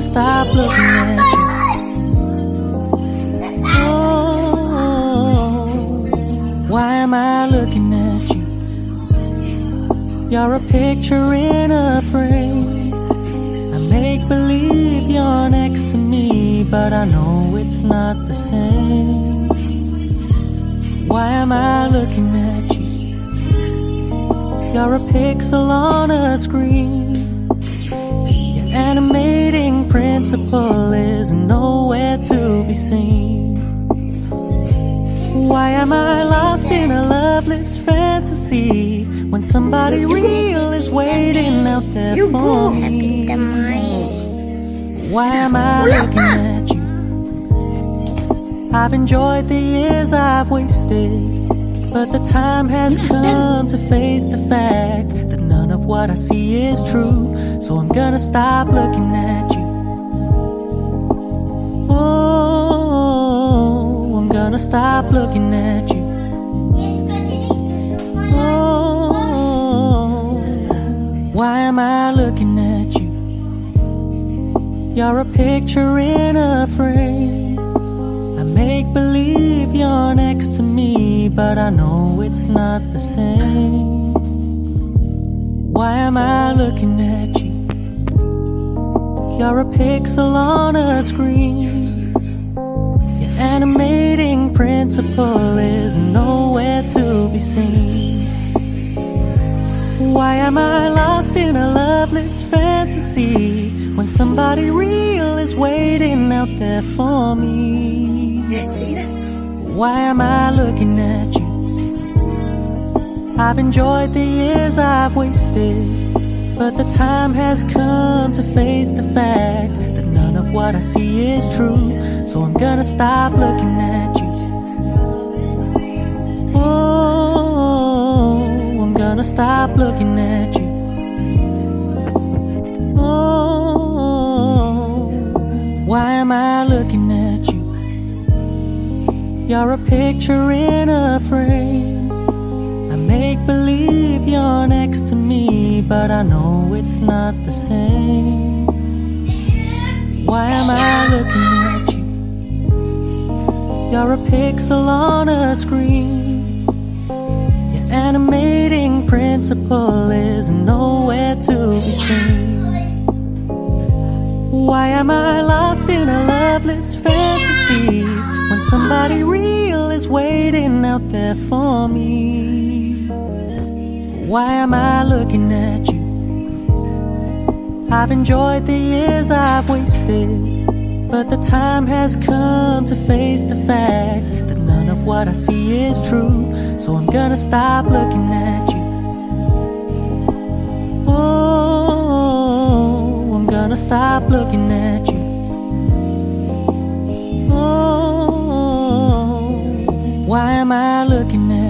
Gonna stop looking at you. Oh, why am I looking at you? You're a picture in a frame. I make believe you're next to me, but I know it's not the same. Why am I looking at you? You're a pixel on a screen. Animating principle is nowhere to be seen. Why am I lost in a loveless fantasy when somebody real is waiting out there for me? Why am I looking at you? I've enjoyed the years I've wasted, but the time has come to face the fact that what I see is true. So I'm gonna stop looking at you. Oh, I'm gonna stop looking at you. Oh, why am I looking at you? You're a picture in a frame. I make believe you're next to me, but I know it's not the same. Why am I looking at you? You're a pixel on a screen. Your animating principle is nowhere to be seen. Why am I lost in a loveless fantasy when somebody real is waiting out there for me? Why am I looking at you? I've enjoyed the years I've wasted, but the time has come to face the fact that none of what I see is true. So I'm gonna stop looking at you. Oh, I'm gonna stop looking at you. Oh, why am I looking at you? You're a picture in a frame. Make believe you're next to me, but I know it's not the same. Why am I looking at you? You're a pixel on a screen. Your animating principle is nowhere to be seen. Why am I lost in a loveless fantasy when somebody real is waiting out there for me? Why am I looking at you? I've enjoyed the years I've wasted, but the time has come to face the fact that none of what I see is true. So I'm gonna stop looking at you. Oh, I'm gonna stop looking at you. Oh, why am I looking at you?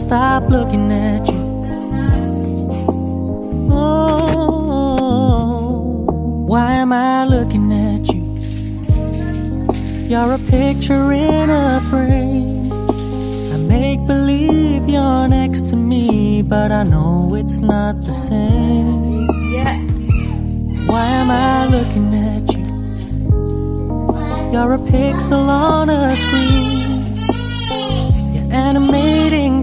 stop looking at you. Oh, why am I looking at you? You're a picture in a frame I make believe you're next to me, but I know it's not the same. Yeah. Why am I looking at you? You're a pixel on a screen. Your animating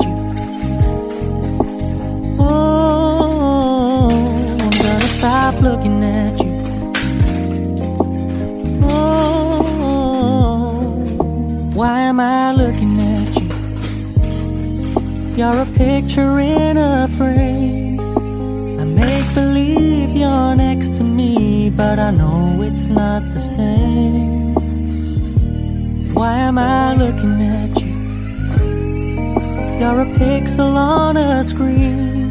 you. Stop looking at you. Oh, why am I looking at you? You're a picture in a frame. I make believe you're next to me, but I know it's not the same. Why am I looking at you? You're a pixel on a screen.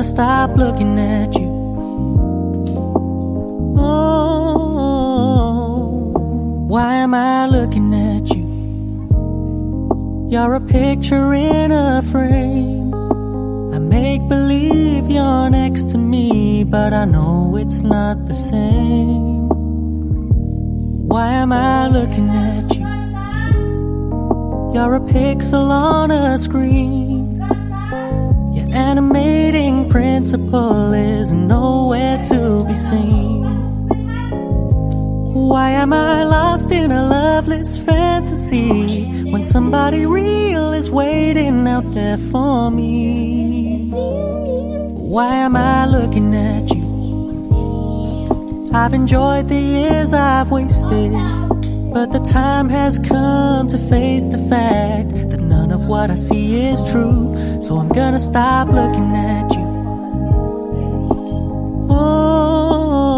Gonna stop looking at you. Oh, why am I looking at you? You're a picture in a frame. I make believe you're next to me, but I know it's not the same. Why am I looking at you? You're a pixel on a screen animating principle is nowhere to be seen. Why am I lost in a loveless fantasy when somebody real is waiting out there for me? Why am I looking at you? I've enjoyed the years I've wasted, but the time has come to face the fact that what I see is true. So I'm gonna stop looking at you. Oh,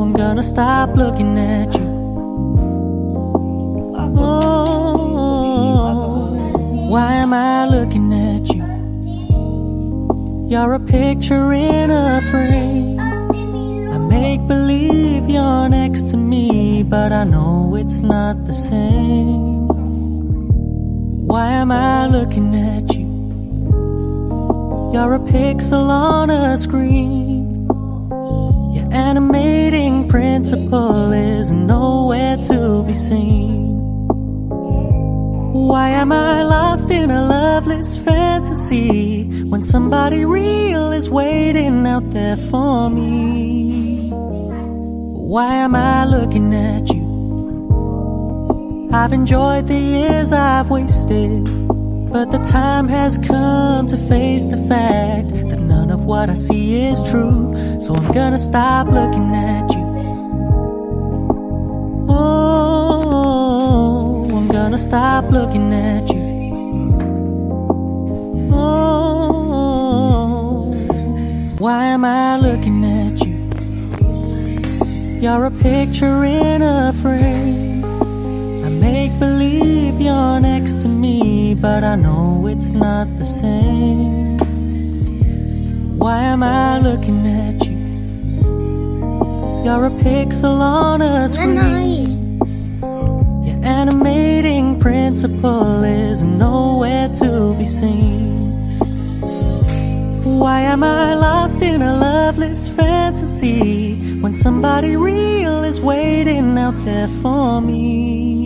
I'm gonna stop looking at you. Oh, why am I looking at you? You're a picture in a frame. I make believe you're next to me, but I know it's not the same. Why am I looking at you? You're a pixel on a screen. Your animating principle is nowhere to be seen. Why am I lost in a loveless fantasy when somebody real is waiting out there for me? Why am I looking at you? I've enjoyed the years I've wasted. But the time has come to face the fact that none of what I see is true. So I'm gonna stop looking at you. Oh, I'm gonna stop looking at you. Oh, why am I looking at you? You're a picture in a frame make believe you're next to me, but I know it's not the same. Why am I looking at you? You're a pixel on a screen. Your animating principle is nowhere to be seen. Why am I lost in a loveless fantasy when somebody real is waiting out there for me?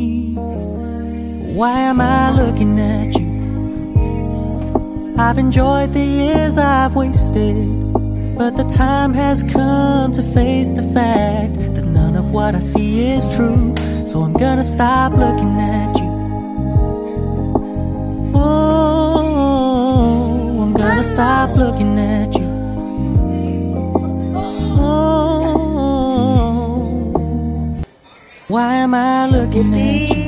Why am I looking at you? I've enjoyed the years I've wasted, but the time has come to face the fact that none of what I see is true. So I'm gonna stop looking at you. Oh, I'm gonna stop looking at you. Oh, why am I looking at you?